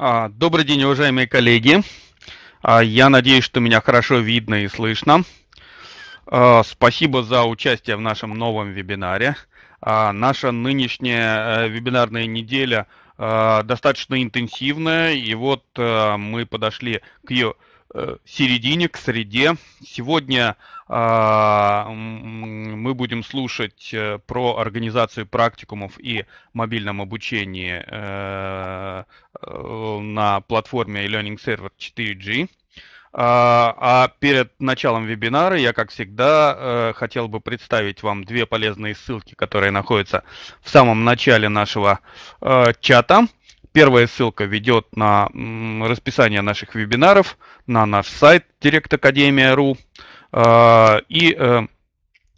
А, добрый день, уважаемые коллеги. А, я надеюсь, что меня хорошо видно и слышно. А, спасибо за участие в нашем новом вебинаре. Наша нынешняя э, вебинарная неделя достаточно интенсивная, и вот э, мы подошли к ее Э, середине, к среде. Сегодня а, мы будем слушать э, про организацию практикумов и мобильном обучении э, на платформе e-learning server 4G. А, а перед началом вебинара я, как всегда, хотел бы представить вам две полезные ссылки, которые находятся в самом начале нашего чата. Первая ссылка ведет на расписание наших вебинаров, на наш сайт директакадемия.ру. А, и э,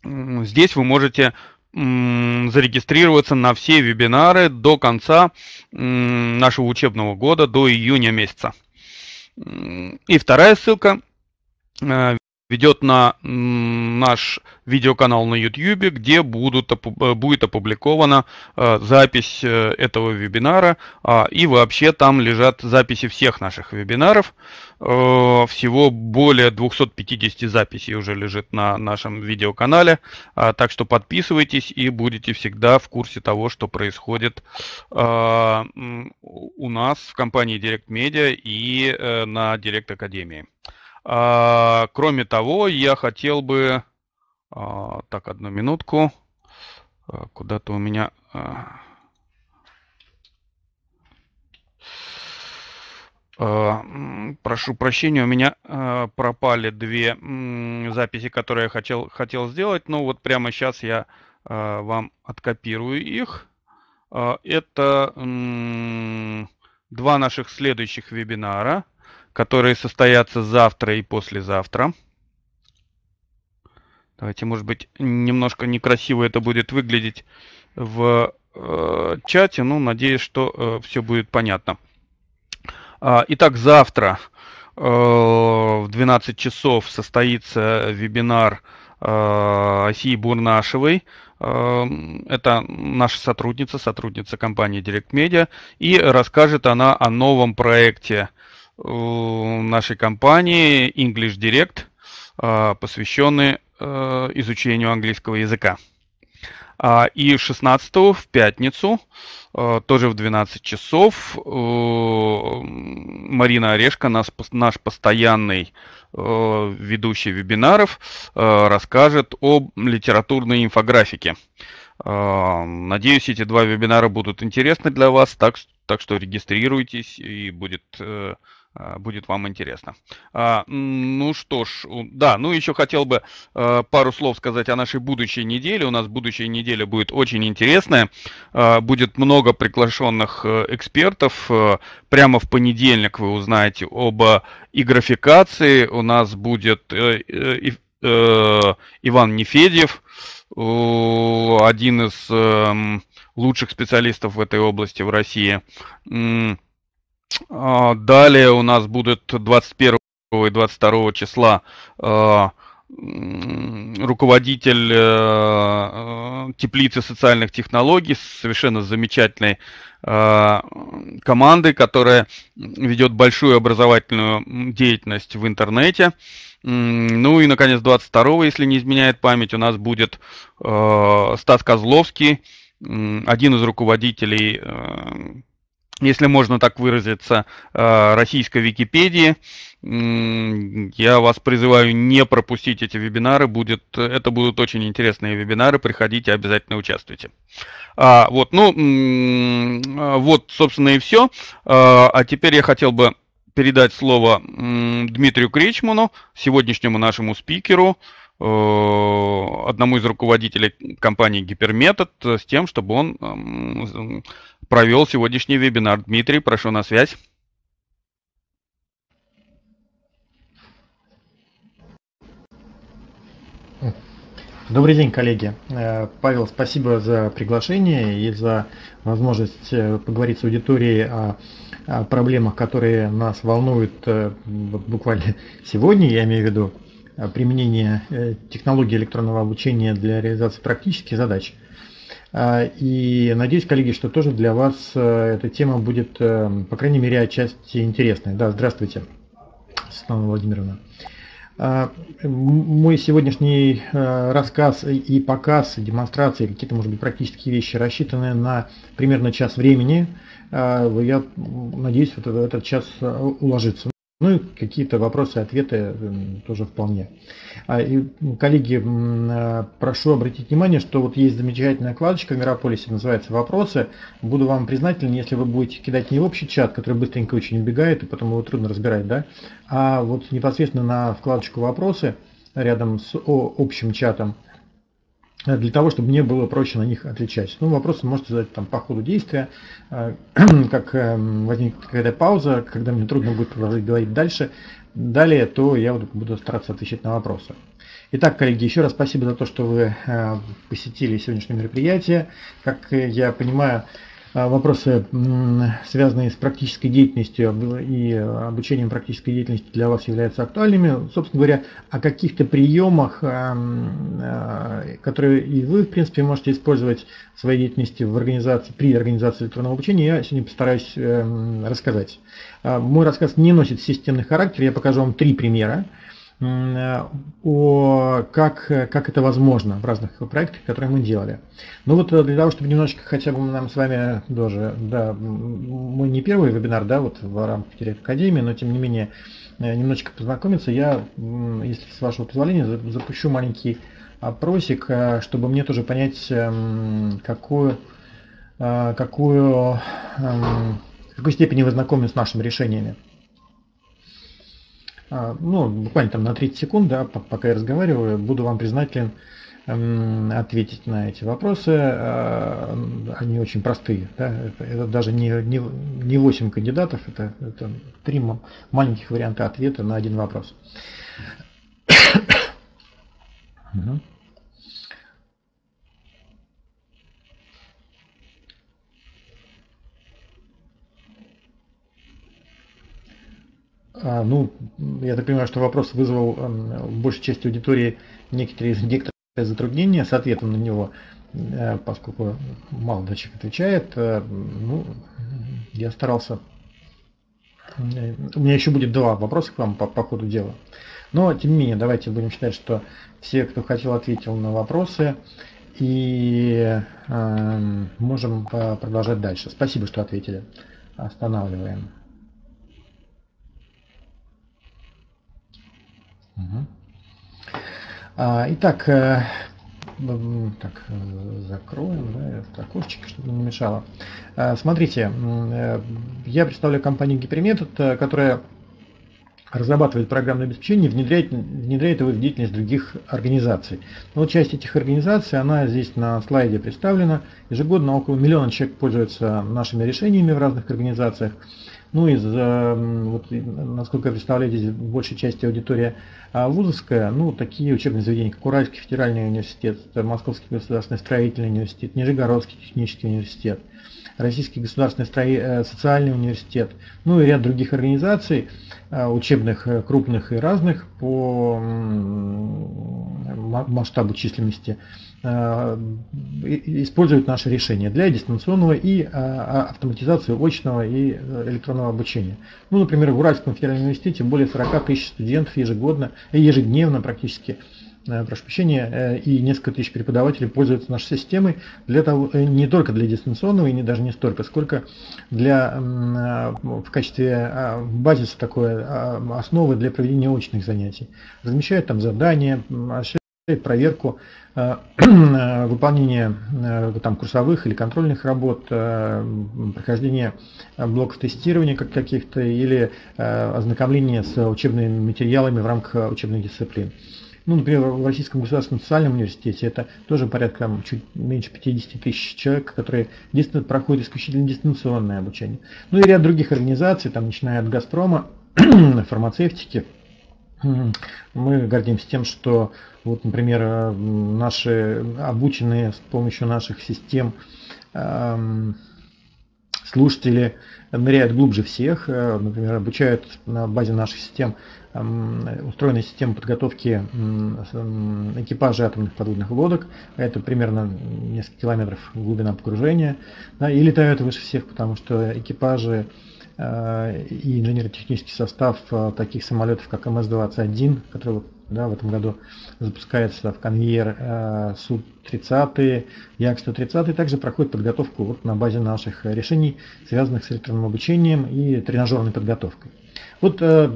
здесь вы можете зарегистрироваться на все вебинары до конца нашего учебного года, до июня месяца. И вторая ссылка э, ведет на наш видеоканал на YouTube, где будут, э, будет опубликована э, запись э, этого вебинара, а, и вообще там лежат записи всех наших вебинаров. Всего более 250 записей уже лежит на нашем видеоканале, а, так что подписывайтесь и будете всегда в курсе того, что происходит у нас в компании Direct Media и на Direct Академии. А, кроме того, я хотел бы... А, так, одну минутку. А, Куда-то у меня... Прошу прощения, у меня пропали две записи, которые я хотел, хотел сделать. Но вот прямо сейчас я вам откопирую их. Это два наших следующих вебинара которые состоятся завтра и послезавтра. Давайте, может быть, немножко некрасиво это будет выглядеть в э, чате, но надеюсь, что э, все будет понятно. А, итак, завтра э, в 12 часов состоится вебинар э, Асии Бурнашевой. Э, это наша сотрудница, сотрудница компании Direct Media, и расскажет она о новом проекте нашей компании English Direct, а, посвященный э, изучению английского языка. А, и 16 в пятницу, э, тоже в 12 часов, э, Марина Орешко, наш, постоянный ведущий вебинаров, расскажет об литературной инфографике. Надеюсь, эти два вебинара будут интересны для вас, так, так что регистрируйтесь и будет а, будет вам интересно. А, ну что ж, да, ну еще хотел бы а, пару слов сказать о нашей будущей неделе. У нас будущая неделя будет очень интересная. Будет много приглашенных э, экспертов. Э, прямо в понедельник вы узнаете об игрофикации. У нас будет э, Иван Нефедев, один из эм, лучших специалистов в этой области в России. А, далее у нас будет 21 и 22 числа а, руководитель э, э, теплицы социальных технологий с совершенно замечательной командой, которая ведет большую образовательную деятельность в интернете. Ну и, наконец, 22 если не изменяет память, у нас будет э, Стас Козловский, один из руководителей если можно так выразиться, э, российской Википедии. Я вас призываю не пропустить эти вебинары. Будет, это будут очень интересные вебинары. Приходите, обязательно участвуйте. А, вот, ну, вот, собственно, и все. А, а теперь я хотел бы передать слово Дмитрию Кречману, сегодняшнему нашему спикеру, одному из руководителей компании Гиперметод, с тем, чтобы он провел сегодняшний вебинар. Дмитрий, прошу на связь. Добрый день, коллеги. Э, Павел, спасибо за приглашение и за возможность э, поговорить с аудиторией о, о проблемах, которые нас волнуют э, буквально сегодня. Я имею в виду применение технологий электронного обучения для реализации практических задач. И надеюсь, коллеги, что тоже для вас эта тема будет, по крайней мере, отчасти интересной. Да, здравствуйте, Светлана Владимировна. Мой сегодняшний рассказ и показ, и демонстрации, какие-то, может быть, практические вещи рассчитаны на примерно час времени. Я надеюсь, вот этот час уложится. Ну и какие-то вопросы, ответы тоже вполне. А, и, коллеги, а, прошу обратить внимание, что вот есть замечательная вкладочка в Мирополисе, называется «Вопросы». Буду вам признателен, если вы будете кидать не в общий чат, который быстренько очень убегает, и потом его трудно разбирать, да, а вот непосредственно на вкладочку «Вопросы» рядом с общим чатом – Э, для того, чтобы мне было проще на них отвечать. Ну, вопросы можете задать там по ходу действия, э, как эм, возникнет какая-то пауза, когда мне трудно будет продолжать говорить дальше. Далее, то я буду стараться отвечать на вопросы. Итак, коллеги, еще раз спасибо за то, что вы э, посетили сегодняшнее мероприятие. Как я понимаю, вопросы, связанные с практической деятельностью и обучением практической деятельности для вас являются актуальными. Собственно говоря, о каких-то приемах, а, а, которые и вы, в принципе, можете использовать в своей деятельности в организации, при организации электронного обучения, я сегодня постараюсь эм, рассказать. Мой рассказ не носит системный характер, я покажу вам три примера о как, как это возможно в разных проектах, которые мы делали. Ну вот э, для того, чтобы немножечко хотя бы нам с вами тоже, да, мой не первый вебинар, да, вот в рамках Академии, но тем не менее э, немножечко познакомиться, я, если с вашего позволения, запущу маленький опросик, э, чтобы мне тоже понять, какую, какую, в какой степени вы знакомы с нашими решениями. А, ну, буквально там на 30 секунд, да, пока я разговариваю, буду вам признателен эм, ответить на эти вопросы. А, они очень простые. Да? Это, даже не, не, не 8 кандидатов, это, это 3 маленьких варианта ответа на один вопрос. угу. Ну, я так понимаю, что вопрос вызвал эм, в большей части аудитории некоторые, некоторые затруднения с ответом на него, э, поскольку мало человек отвечает. Э, ну, я старался. У меня еще будет два вопроса к вам по, по ходу дела. Но, тем не менее, давайте будем считать, что все, кто хотел, ответил на вопросы. И э, можем продолжать дальше. Спасибо, что ответили. Останавливаем. А, итак, э, так, э, закроем да, это окошечко, чтобы не мешало. А, смотрите, э, я представляю компанию Гиперметод, которая разрабатывает программное обеспечение, внедряет, внедряет его в деятельность других организаций. Но вот часть этих организаций, она здесь на слайде представлена. Ежегодно около миллиона человек пользуются нашими решениями в разных организациях. Ну, из, вот, насколько я представляю, здесь в большей части аудитория а, вузовская, ну, такие учебные заведения, как Уральский федеральный университет, Московский государственный строительный университет, Нижегородский технический университет, Российский государственный строи... Э, социальный университет, ну и ряд других организаций, а, учебных, э, крупных и разных по масштабу численности, используют наши решения для дистанционного и а, автоматизации очного и э, электронного обучения. Ну, например, в Уральском федеральном университете более 40 тысяч студентов ежегодно, ежедневно практически Э, прошу прощения, э, и несколько тысяч преподавателей пользуются нашей системой для того, э, не только для дистанционного, и не даже не столько, сколько для, в качестве базиса такой основы для проведения очных занятий. Размещают там задания, проверку выполнения там, курсовых или контрольных работ, прохождение блоков тестирования как каких-то или ознакомление с учебными материалами в рамках учебных дисциплин. Ну, например, в Российском государственном социальном университете это тоже порядка чуть меньше 50 тысяч человек, которые действительно проходят исключительно дистанционное обучение. Ну и ряд других организаций, там, начиная от «Газпрома», фармацевтики, мы гордимся тем, что, вот, например, наши обученные с помощью наших систем эм, слушатели ныряют глубже всех, например, обучают на базе наших систем устроенной системы подготовки экипажа атомных подводных лодок. Это примерно несколько километров глубина погружения. Да, и летают выше всех, потому что экипажи э, и инженерно-технический состав э, таких самолетов, как МС-21, который да, в этом году запускается в конвейер э, Су-30, Як-130, также проходит подготовку вот на базе наших решений, связанных с электронным обучением и тренажерной подготовкой. Вот, э,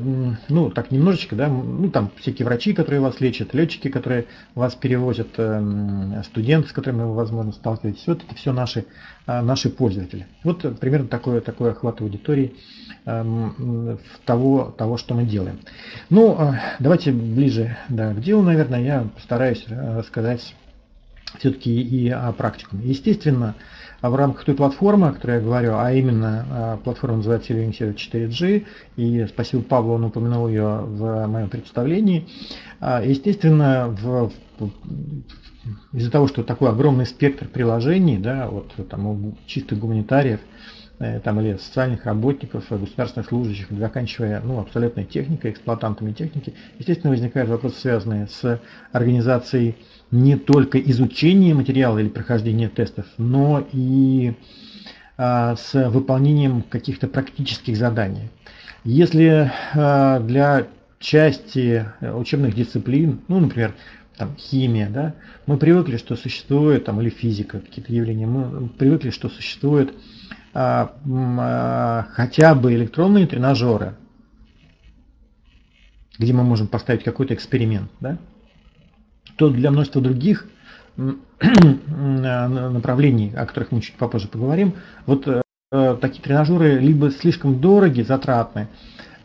ну, так немножечко, да, ну, там всякие врачи, которые вас лечат, летчики, которые вас перевозят, э, студенты, с которыми вы, возможно, сталкиваетесь, вот это все наши, э, наши пользователи. Вот примерно такой, такой охват аудитории того, того, что мы делаем. Ну, давайте ближе да, к делу, наверное, я постараюсь рассказать все-таки и о практикуме. Естественно, в рамках той платформы, о которой я говорю, а именно а, платформа называется Service 4G, и спасибо Павлу, он упомянул ее в моем представлении. А, естественно, в, из-за того, что такой огромный спектр приложений, да, вот там чистых гуманитариев, э, там, или социальных работников, государственных служащих, заканчивая ну, абсолютной техникой, эксплуатантами техники, естественно, возникают вопросы, связанные с организацией не только изучение материала или прохождение тестов, но и а, с выполнением каких-то практических заданий. Если а, для части учебных дисциплин, ну, например, там, химия, да, мы привыкли, что существует, там, или физика, какие-то явления, мы привыкли, что существуют а, а, хотя бы электронные тренажеры, где мы можем поставить какой-то эксперимент, да, то для множества других направлений, о которых мы чуть попозже поговорим, вот э, такие тренажеры либо слишком дороги, затратны,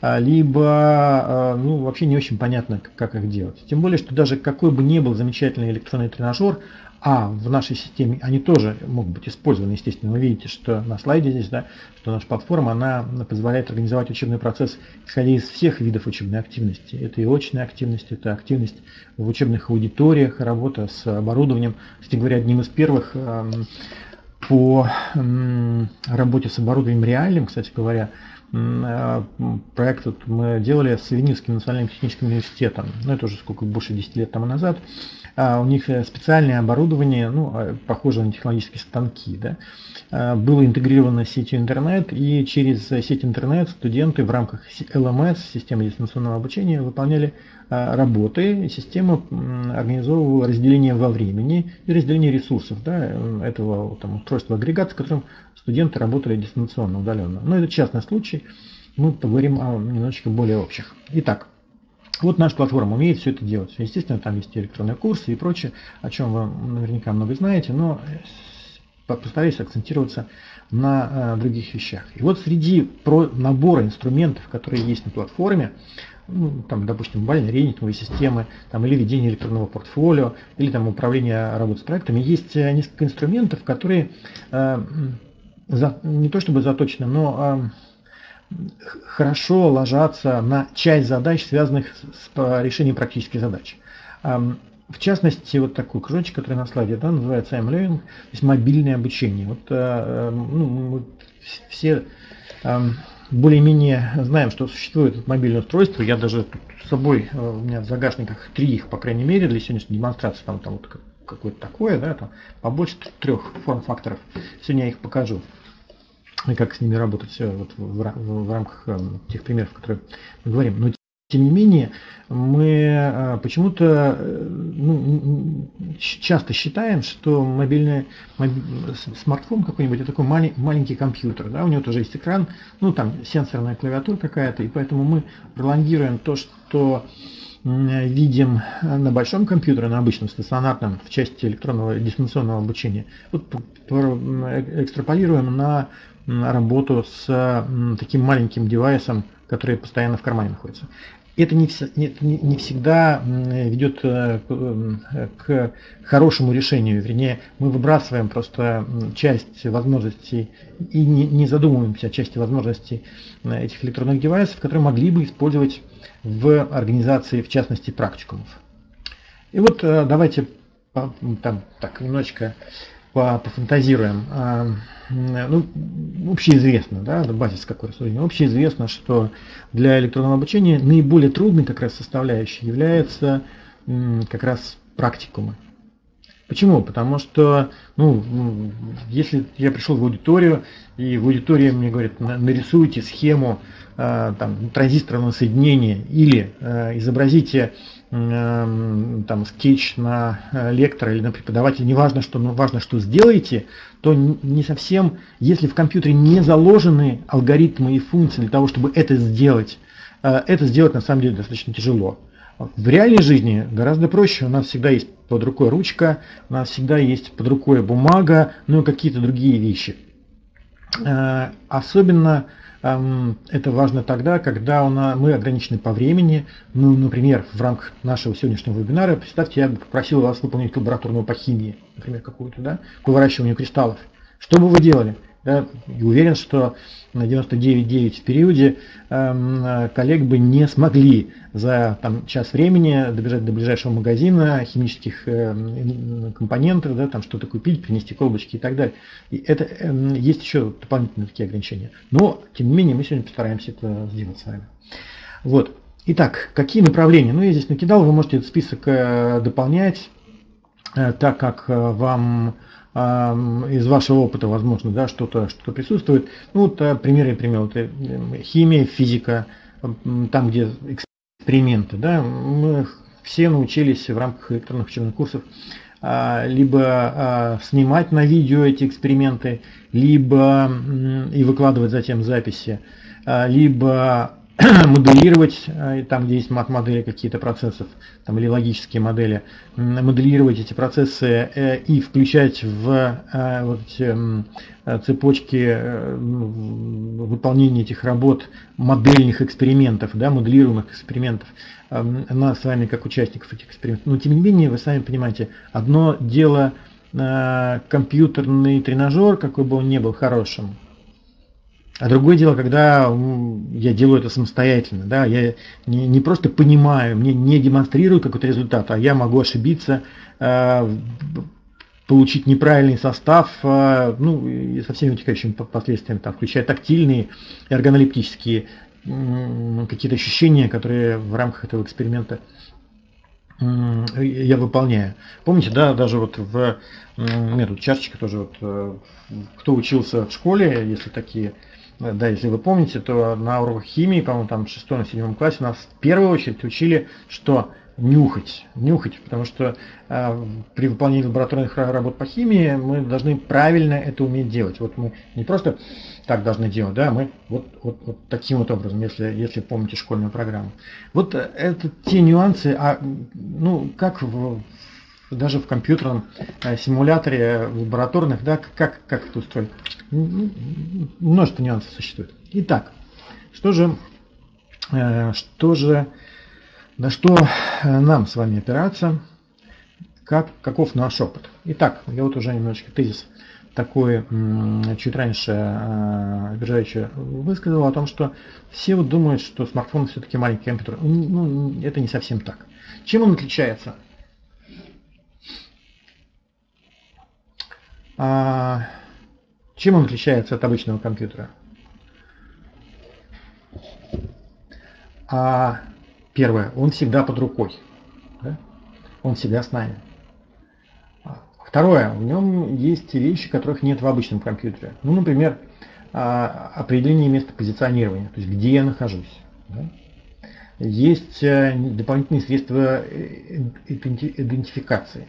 а, либо э, ну, вообще не очень понятно, как их делать. Тем более, что даже какой бы ни был замечательный электронный тренажер, а в нашей системе они тоже могут быть использованы. Естественно, вы видите, что на слайде здесь, да, что наша платформа, она позволяет организовать учебный процесс, исходя из всех видов учебной активности. Это и очная активность, это активность в учебных аудиториях, работа с оборудованием. Кстати говоря, одним из первых эм, по работе с оборудованием реальным, кстати говоря, э, проект мы делали с Ленинским национальным техническим университетом, ну это уже сколько, больше 10 лет тому назад, у них э, специальное оборудование, ну, а, похоже на технологические станки, да, а, было интегрировано с сетью интернет, и через сеть интернет студенты в рамках LMS, системы дистанционного обучения, выполняли работы, система организовывала разделение во времени и разделение ресурсов да, этого там, устройства агрегата, с которым студенты работали дистанционно, удаленно. Но это частный случай, мы поговорим о немножечко более общих. Итак, вот наша платформа умеет все это делать. Естественно, там есть электронные курсы и прочее, о чем вы наверняка много знаете, но постараюсь акцентироваться на э, других вещах. И вот среди про набора инструментов, которые есть на платформе, ну, там, допустим, бальные рейтинговые системы, там, или ведение электронного портфолио, или там управление работой с проектами, есть э, несколько инструментов, которые э, за, не то чтобы заточены, но э, хорошо ложатся на часть задач, связанных с решением практических задач. В частности, вот такой кружочек, который на слайде, да, называется M-Learning, то есть мобильное обучение. Вот, э, ну, мы все более-менее знаем, что существует мобильное устройство. Я даже с собой, э, у меня в загашниках три их, по крайней мере, для сегодняшней демонстрации, там, там вот какое-то такое, да, там побольше трех форм-факторов. Сегодня я их покажу и как с ними работать вот в, в, в рамках э, тех примеров, которые мы говорим. Но тем не менее, мы э, почему-то э, ну, часто считаем, что мобильный моб... смартфон какой-нибудь это такой малень, маленький компьютер, да, у него тоже есть экран, ну там сенсорная клавиатура какая-то, и поэтому мы пролонгируем то, что видим на большом компьютере, на обычном стационарном, в части электронного дистанционного обучения, вот экстраполируем на работу с таким маленьким девайсом, который постоянно в кармане находится. Это не, не, не всегда ведет э, к хорошему решению. Вернее, мы выбрасываем просто часть возможностей и не, не задумываемся о части возможностей этих электронных девайсов, которые могли бы использовать в организации, в частности, практикумов. И вот э, давайте там, так немножечко пофантазируем. А, ну, общеизвестно, да, базис какой рассуждение, общеизвестно, что для электронного обучения наиболее трудной как раз составляющей является как раз практикумы. Почему? Потому что, ну, если я пришел в аудиторию, и в аудитории мне говорят, нарисуйте схему э, там, транзисторного соединения или э, изобразите э, там, скетч на лектора или на преподавателя, неважно что, но важно, что сделаете, то не совсем, если в компьютере не заложены алгоритмы и функции для того, чтобы это сделать, это сделать на самом деле достаточно тяжело. В реальной жизни гораздо проще. У нас всегда есть под рукой ручка, у нас всегда есть под рукой бумага, ну и какие-то другие вещи. Э, особенно это важно тогда, когда у нас, мы ограничены по времени. Ну, например, в рамках нашего сегодняшнего вебинара, представьте, я бы попросил вас выполнить лабораторную по химии, например, какую-то, да, по выращиванию кристаллов. Что бы вы делали? Да, и уверен, что на 99,9 в периоде э, коллег бы не смогли за там, час времени добежать до ближайшего магазина химических э, компонентов, да, там что-то купить, принести колбочки и так далее. И это э, есть еще дополнительные такие ограничения. Но, тем не менее, мы сегодня постараемся это сделать с вами. Вот. Итак, какие направления? Ну, я здесь накидал, вы можете этот список э, дополнять, э, так как э, вам из вашего опыта, возможно, да, что-то что присутствует. Ну, вот э, примеры, пример, вот, э, химия, физика, там, где эксперименты, да, мы все научились в рамках электронных учебных курсов а, либо а, снимать на видео эти эксперименты, либо и выкладывать затем записи, а, либо моделировать, э, там где есть мат-модели какие-то процессов, там, или логические модели, моделировать эти процессы э, и включать в э, вот эти цепочки выполнения этих работ модельных экспериментов, да, моделируемых экспериментов, нас с вами как участников этих экспериментов. Но тем не менее, вы сами понимаете, одно дело компьютерный тренажер, какой бы он ни был хорошим, а другое дело, когда я делаю это самостоятельно, да, я не, не просто понимаю, мне не демонстрируют какой-то результат, а я могу ошибиться, э, получить неправильный состав, э, ну, и со всеми вытекающими последствиями, там, включая тактильные, эргонолептические э, какие-то ощущения, которые в рамках этого эксперимента я выполняю. Помните, да, даже вот в, у тут чашечка тоже, вот, э, кто учился в школе, если такие да, если вы помните, то на уроках химии, по-моему, там в шестом, седьмом классе нас в первую очередь учили, что нюхать, нюхать, потому что э, при выполнении лабораторных работ по химии мы должны правильно это уметь делать. Вот мы не просто так должны делать, да, мы вот, вот, вот таким вот образом, если, если помните школьную программу. Вот э, это те нюансы, а ну как в, даже в компьютерном э, симуляторе, в лабораторных, да, как, как это устроить. Множество нюансов существует. Итак, что же, э, что же, на что э, нам с вами опираться, как, каков наш опыт. Итак, я вот уже немножечко тезис такой чуть раньше опережающе высказал о том, что все вот думают, что смартфон все-таки маленький компьютер. Ну, это не совсем так. Чем он отличается? А, чем он отличается от обычного компьютера? А, первое, он всегда под рукой. Да? Он всегда с нами. А, второе, в нем есть вещи, которых нет в обычном компьютере. Ну, например, а, определение места позиционирования, то есть где я нахожусь. Да? Есть э, дополнительные средства э, идентификации.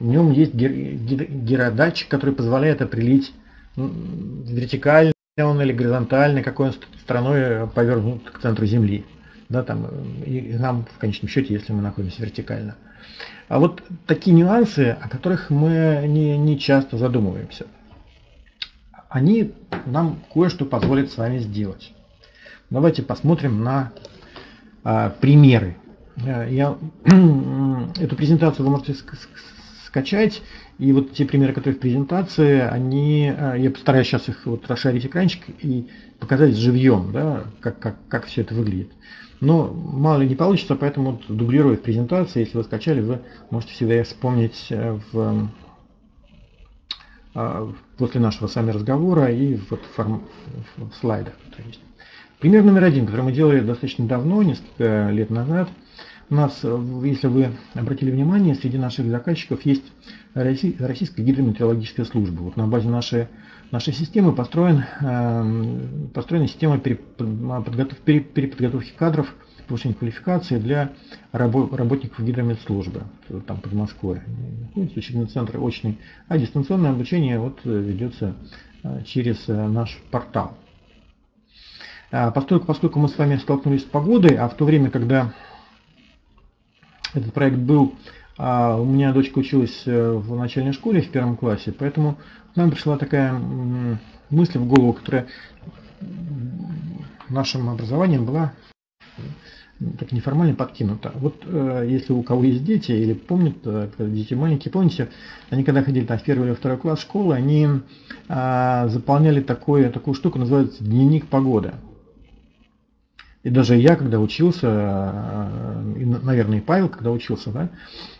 В нем есть гиродатчик, который позволяет определить вертикально он или горизонтально, какой он стороной повернут к центру Земли. Да, там, и нам в конечном счете, если мы находимся вертикально. А вот такие нюансы, о которых мы не, не часто задумываемся, они нам кое-что позволят с вами сделать. Давайте посмотрим на а, примеры. Я эту презентацию вы можете скачать. И вот те примеры, которые в презентации, они, э, я постараюсь сейчас их вот расшарить экранчик и показать живьем, да, как, как, как все это выглядит. Но мало ли не получится, поэтому вот, дублируя в презентации, если вы скачали, вы можете всегда вспомнить э, в, после нашего с вами разговора и вот в, форм... в слайдах. Пример номер один, который мы делали достаточно давно, несколько лет назад. У нас, если вы обратили внимание, среди наших заказчиков есть Российская гидрометеорологическая служба. Вот на базе нашей, нашей системы построен, эм, построена система переподготовки, переподготовки кадров, повышения квалификации для работников гидрометслужбы, там под Москвой. Находится учебный центр очный, а дистанционное обучение вот ведется э, через э, наш портал. Поскольку, поскольку мы с вами столкнулись с погодой, а в то время, когда этот проект был, а, у меня дочка училась э, в начальной школе в первом классе, поэтому нам пришла такая мысль в голову, которая нашим образованием была так неформально подкинута. Вот э, если у кого есть дети или помнят, э, дети маленькие, помните, они когда ходили там в первый или второй класс школы, они э, заполняли такое, такую штуку, называется дневник погоды. И даже я, когда учился, э, и, наверное, и Павел, когда учился, да,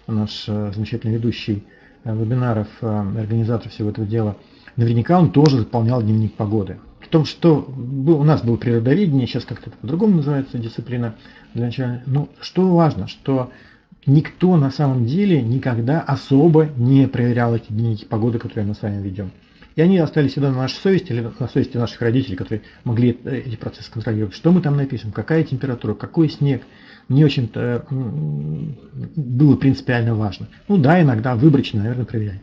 наш э, замечательный ведущий э, вебинаров, организатор всего этого дела, наверняка он тоже заполнял дневник погоды. В том, что у нас было природоведение, сейчас как-то это по-другому называется дисциплина для начала. Но что важно, что никто на самом деле никогда особо не проверял эти дневники погоды, которые мы с вами ведем. И они остались всегда на нашей совести или на совести наших родителей, которые могли эти процессы контролировать. Что мы там напишем, какая температура, какой снег, не очень-то было принципиально важно. Ну да, иногда выборочно, наверное, проверяли.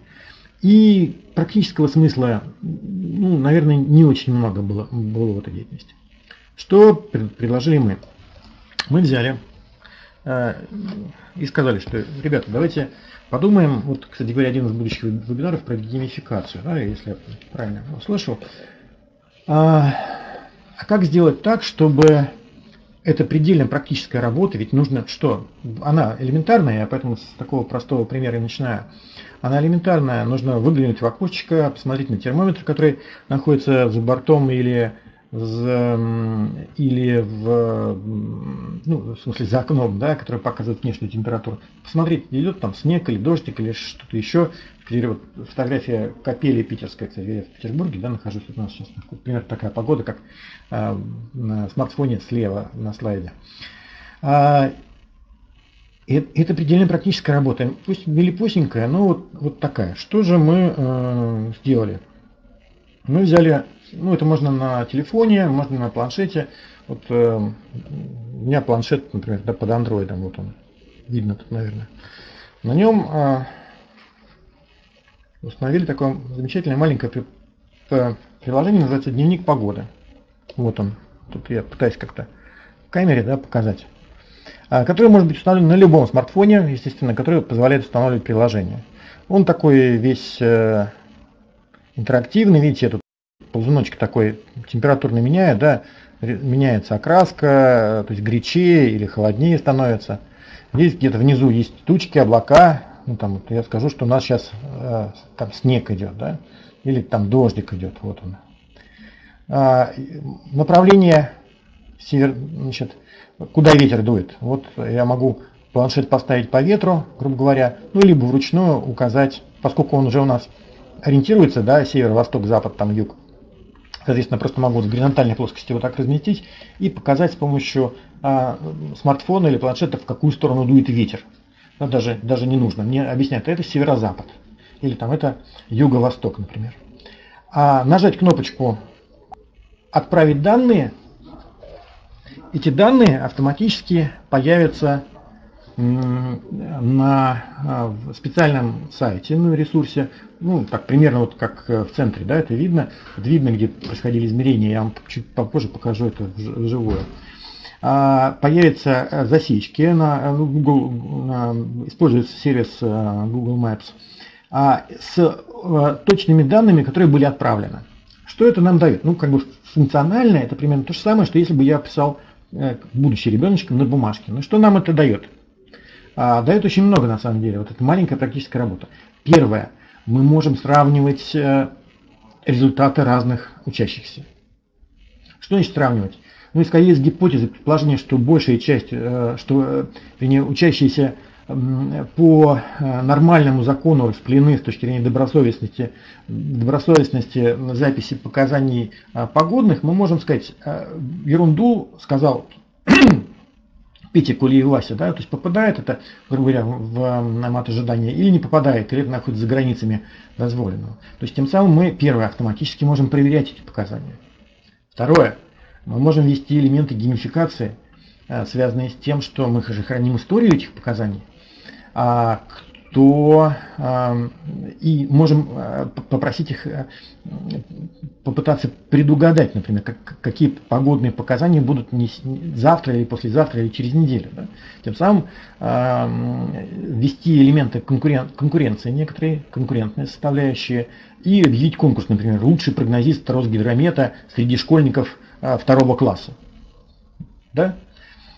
И практического смысла, ну, наверное, не очень много было, было в этой деятельности. Что предложили мы? Мы взяли и сказали, что, ребята, давайте Подумаем, вот, кстати говоря, один из будущих вебинаров про геймификацию, да, если я правильно услышал. А, а как сделать так, чтобы это предельно практическая работа, ведь нужно что? Она элементарная, я поэтому с такого простого примера начинаю. Она элементарная, нужно выглянуть в окошечко, посмотреть на термометр, который находится за бортом или или в, ну, в смысле за окном, да, который показывает внешнюю температуру. Посмотреть, идет там снег или дождик или что-то еще. Вот фотография капели питерской, кстати, я в Петербурге, да, нахожусь, у нас сейчас примерно такая погода, как э, на смартфоне слева на слайде. А, это предельно практическая работа, пусть милипусенькая, но вот, вот такая. Что же мы э, сделали? Мы взяли ну, это можно на телефоне, можно на планшете. Вот э, у меня планшет, например, да, под андроидом, вот он, видно тут, наверное. На нем э, установили такое замечательное маленькое при, приложение, называется «Дневник погоды». Вот он. Тут я пытаюсь как-то в камере да, показать. А, который может быть установлен на любом смартфоне, естественно, который позволяет устанавливать приложение. Он такой весь э, интерактивный, видите, я тут ползуночек такой температурно меняет, да, меняется окраска, то есть горячее или холоднее становится. Здесь где-то внизу есть тучки, облака. Ну, там, я скажу, что у нас сейчас э, там снег идет, да, или там дождик идет, вот он. А, направление север, значит, куда ветер дует. Вот я могу планшет поставить по ветру, грубо говоря, ну, либо вручную указать, поскольку он уже у нас ориентируется, да, север, восток, запад, там юг, Соответственно, просто могу в горизонтальной плоскости вот так разместить и показать с помощью а, смартфона или планшета, в какую сторону дует ветер. Но даже, даже не нужно. Мне объяснять, это северо-запад. Или там это юго-восток, например. А нажать кнопочку «Отправить данные», эти данные автоматически появятся на а, специальном сайте, на ресурсе, ну, так примерно вот как э, в центре, да, это видно, это видно, где происходили измерения, я вам чуть попозже покажу это вживую. А, появятся э, засечки на э, Google, на, используется сервис Google Maps а, с точными данными, которые были отправлены. Что это нам дает? Ну, как бы функционально это примерно то же самое, что если бы я писал будущий ребеночек на бумажке. Ну, что нам это дает? А, дает очень много на самом деле. Вот это маленькая практическая работа. Первое. Мы можем сравнивать э, результаты разных учащихся. Что значит сравнивать? Ну, исходя из гипотезы, предположения, что большая часть, э, что, э, вернее, учащиеся по нормальному закону распределены с точки зрения добросовестности, добросовестности записи показаний погодных, мы можем сказать, ерунду сказал Петя, Кули и Вася, да, то есть попадает это, грубо говоря, в мат ожидания или не попадает, или это находится за границами дозволенного. То есть тем самым мы, первое, автоматически можем проверять эти показания. Второе, мы можем ввести элементы геймификации, э, связанные с тем, что мы же храним историю этих показаний. А то э, и можем э, попросить их э, попытаться предугадать, например, как, какие погодные показания будут не, завтра или послезавтра или через неделю. Да? Тем самым э, ввести элементы конкурен, конкуренции некоторые, конкурентные составляющие, и объявить конкурс, например, лучший прогнозист Росгидромета среди школьников э, второго класса. Да?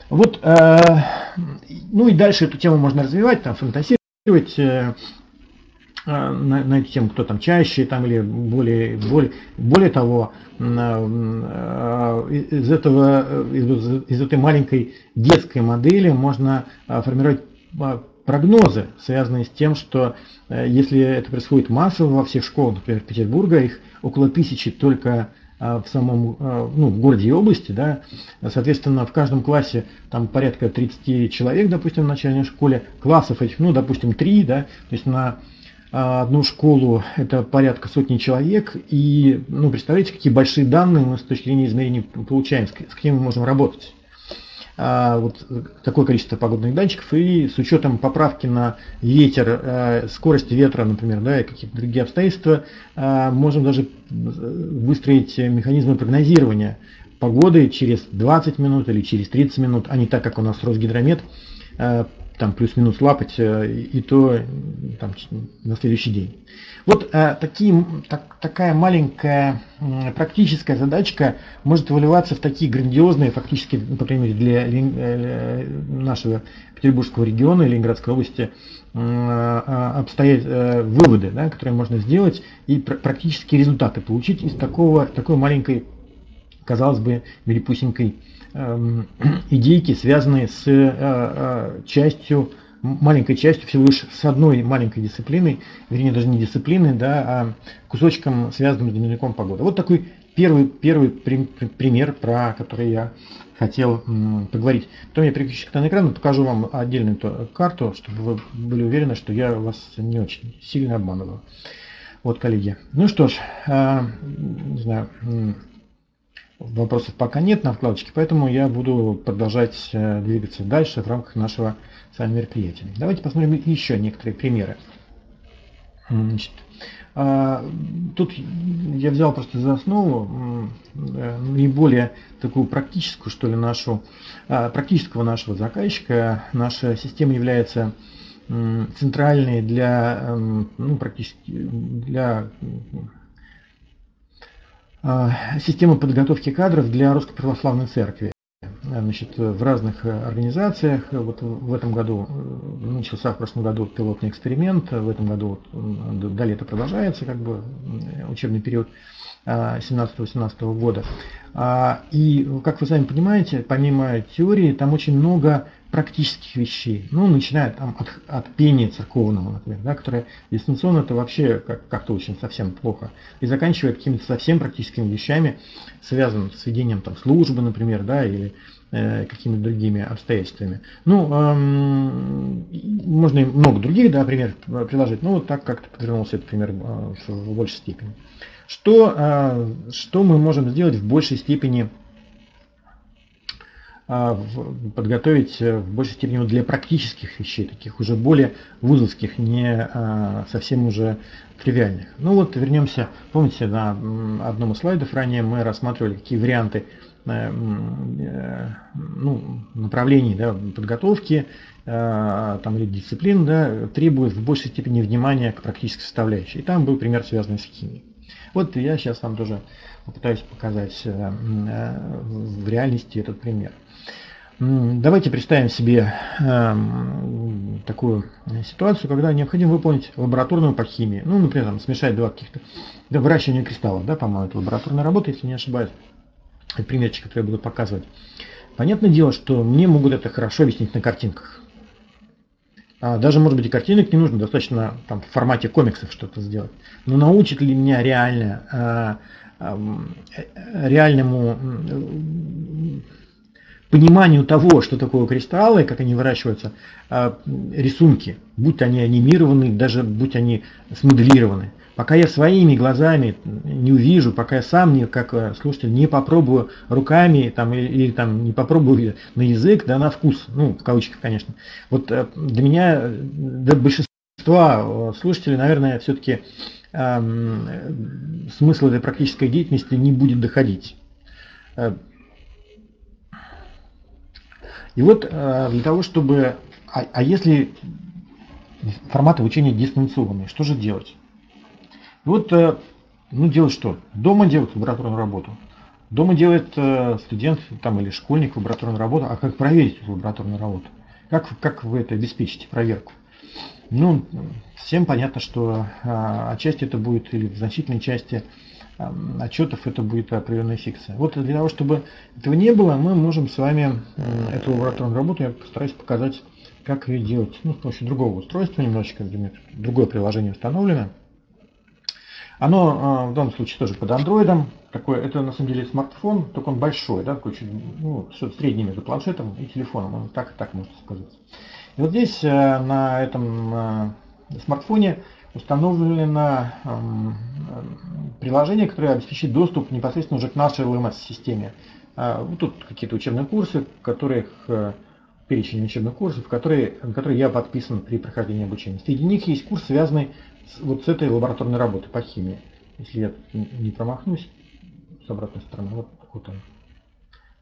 Вот, э, ну и дальше эту тему можно развивать, там фантазировать э, э, на, на эту тему, кто там чаще там или более, более, более того, э, из, этого, из, из этой маленькой детской модели можно формировать прогнозы, связанные с тем, что если это происходит массово во всех школах, например, Петербурга, их около тысячи только в самом а, ну, в городе и области, да, соответственно, в каждом классе там порядка 30 человек, допустим, в начальной школе, классов этих, ну, допустим, 3, да, то есть на а, одну школу это порядка сотни человек, и, ну, представляете, какие большие данные мы с точки зрения измерений получаем, с какими мы можем работать. А, вот такое количество погодных датчиков и с учетом поправки на ветер, э, скорость ветра, например, да, и какие-то другие обстоятельства, э, можем даже выстроить механизмы прогнозирования погоды через 20 минут или через 30 минут, а не так, как у нас Росгидромет э, там плюс-минус лапать, э, и то там, на следующий день. Вот э, такие, так, такая маленькая практическая задачка может выливаться в такие грандиозные, фактически, по крайней мере, для э, нашего Петербургского региона и Ленинградской области, обстоять, э, выводы, да, которые можно сделать и пр практические результаты получить из такого, такой маленькой, казалось бы, милипусенькой идейки, связанные с э, э, частью, маленькой частью, всего лишь с одной маленькой дисциплиной, вернее даже не дисциплиной, да, а кусочком, связанным с дневником погоды. Вот такой первый, первый пример, про который я хотел поговорить. Потом я переключусь на экран, покажу вам отдельную карту, чтобы вы были уверены, что я вас не очень сильно обманываю. Вот, коллеги. Ну что ж, э, не знаю, Вопросов пока нет на вкладочке, поэтому я буду продолжать э, двигаться дальше в рамках нашего с вами мероприятия. Давайте посмотрим еще некоторые примеры. Значит, а, тут я взял просто за основу э, наиболее такую практическую, что ли, нашу, а, практического нашего заказчика. Наша система является центральной для, эм, ну, практически для а, система подготовки кадров для Русской Православной Церкви. Значит, в разных организациях. Вот в этом году начался в прошлом году пилотный эксперимент, в этом году до лета продолжается как бы учебный период 17-18 а, года. А, и, как вы сами понимаете, помимо теории, там очень много практических вещей. Ну, начиная там, от, от пения церковного, например, да, которое дистанционно это вообще как, как-то очень совсем плохо. И заканчивая какими-то совсем практическими вещами, связанными с ведением там, службы, например, да, или э, какими-то другими обстоятельствами. Ну, эм, можно и много других, да, пример приложить, но вот так как-то подвернулся этот пример э, в большей степени. Что, э, что мы можем сделать в большей степени подготовить э, в большей степени для практических вещей, таких уже более вузовских, не а, совсем уже тривиальных. Ну вот вернемся, помните, на одном из слайдов ранее мы рассматривали, какие варианты э, э, ну, направлений да, подготовки там, или дисциплин да, требуют в большей степени внимания к практической составляющей. И там был пример, связанный с химией. Вот я сейчас вам тоже попытаюсь показать в реальности этот пример. Давайте представим себе э, такую ситуацию, когда необходимо выполнить лабораторную по химии. Ну, например, там, смешать два каких-то для выращивания кристаллов, да, по-моему, это лабораторная работа, если не ошибаюсь. Это примерчик, который я буду показывать. Понятное дело, что мне могут это хорошо объяснить на картинках. А даже, может быть, и картинок не нужно, достаточно там, в формате комиксов что-то сделать. Но научит ли меня реально, а, а, реальному пониманию того, что такое кристаллы, как они выращиваются, рисунки, будь они анимированы, даже будь они смоделированы. Пока я своими глазами не увижу, пока я сам не, как э, слушатель не попробую руками там, или, или там, не попробую на язык, да на вкус, ну, в кавычках, конечно. Вот э, для меня, для большинства э, слушателей, наверное, все-таки эм, смысл этой практической деятельности не будет доходить. И вот для того, чтобы... А, а если формат обучения дистанционный, что же делать? Вот, э, ну, делать что? Дома делать лабораторную работу. Дома делает э, студент там, или школьник лабораторную работу. А как проверить лабораторную работу? Как, как вы это обеспечите, проверку? Ну, всем понятно, что а, отчасти это будет, или в значительной части а, отчетов это будет определенная фикция. Вот для того, чтобы этого не было, мы можем с вами эту лабораторную работу, я постараюсь показать, как ее делать. Ну, с помощью другого устройства, немножечко, где другое приложение установлено. Оно а, в данном случае тоже под андроидом. Такой, это на самом деле смартфон, только он большой, да, такой чуть, ну, что средний между планшетом и телефоном. Он так так может сказать. И вот здесь э, на этом э, смартфоне установлено приложение, которое обеспечит доступ непосредственно уже к нашей LMS-системе. А, тут какие-то учебные курсы, которых э, перечень учебных курсов, которые, на которые я подписан при прохождении обучения. Среди них есть курс, связанный вот с этой лабораторной работой по химии. Если я не промахнусь, с обратной стороны, вот, вот он.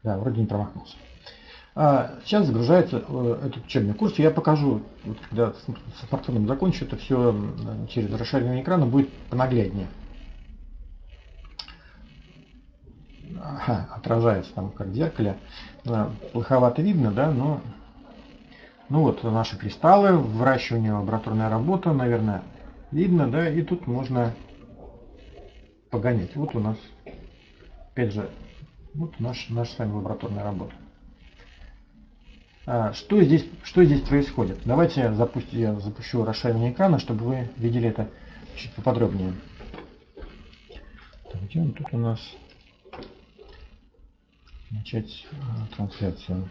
Да, вроде не промахнулся. А сейчас загружается э, этот учебный курс. Я покажу, вот, когда с смартфоном закончу, это все через расширение экрана будет понагляднее. Ага, отражается там как в зеркале. Плоховато видно, да, но ну вот наши кристаллы, выращивание, лабораторная работа, наверное, видно, да, и тут можно погонять. Вот у нас, опять же, вот наш, наша с вами лабораторная работа. А, что, здесь, что здесь происходит? Давайте я, запусти, я запущу расширение экрана, чтобы вы видели это чуть поподробнее. Так, где он тут у нас? Начать а, трансляцию.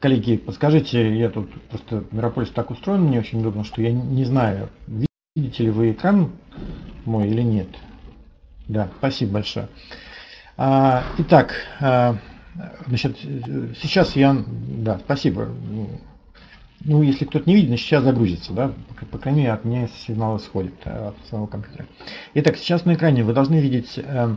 Коллеги, подскажите, я тут просто Мирополис так устроен, мне очень удобно, что я не знаю, видите ли вы экран мой или нет. Да, спасибо большое. А, итак, а, значит, сейчас я, да, спасибо. Ну, если кто-то не видит, значит, сейчас загрузится, да, по, по крайней мере, от меня сигнал исходит э, от своего компьютера. Итак, сейчас на экране вы должны видеть э,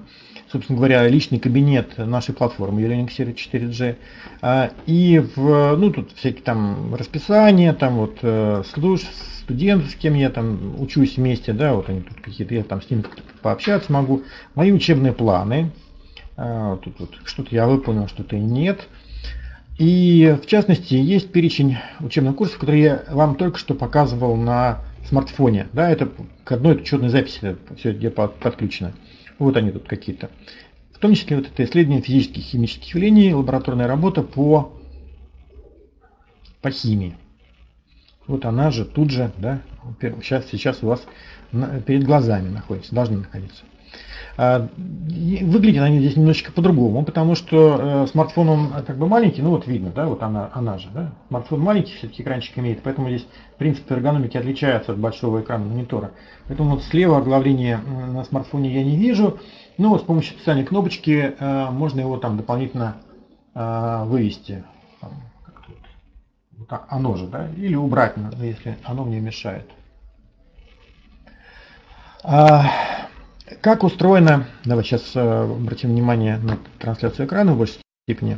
собственно говоря, личный кабинет нашей платформы Linux 4G. А, и в, ну, тут всякие там расписания, там вот э, служ, студенты, с кем я там учусь вместе, да, вот они тут какие-то, я там с ними пообщаться могу. Мои учебные планы, а, тут вот что-то я выполнил, что-то нет. И в частности, есть перечень учебных курсов, которые я вам только что показывал на смартфоне. Да, это к одной учетной записи все где подключено. Вот они тут какие-то. В том числе вот это исследование физических и химических явлений, лабораторная работа по, по химии. Вот она же тут же, да, сейчас, сейчас у вас перед глазами находится, должны находиться. А, выглядит они здесь немножечко по-другому, потому что э, смартфон он как бы маленький, ну вот видно, да, вот она, она же, да. Смартфон маленький, все-таки экранчик имеет, поэтому здесь принцип эргономики отличается от большого экрана монитора. Поэтому вот слева оглавление на смартфоне я не вижу, но вот с помощью специальной кнопочки э, можно его там дополнительно э, вывести. Вот оно же, да, или убрать, если оно мне мешает. Как устроена, давай сейчас э, обратим внимание на трансляцию экрана в большей степени.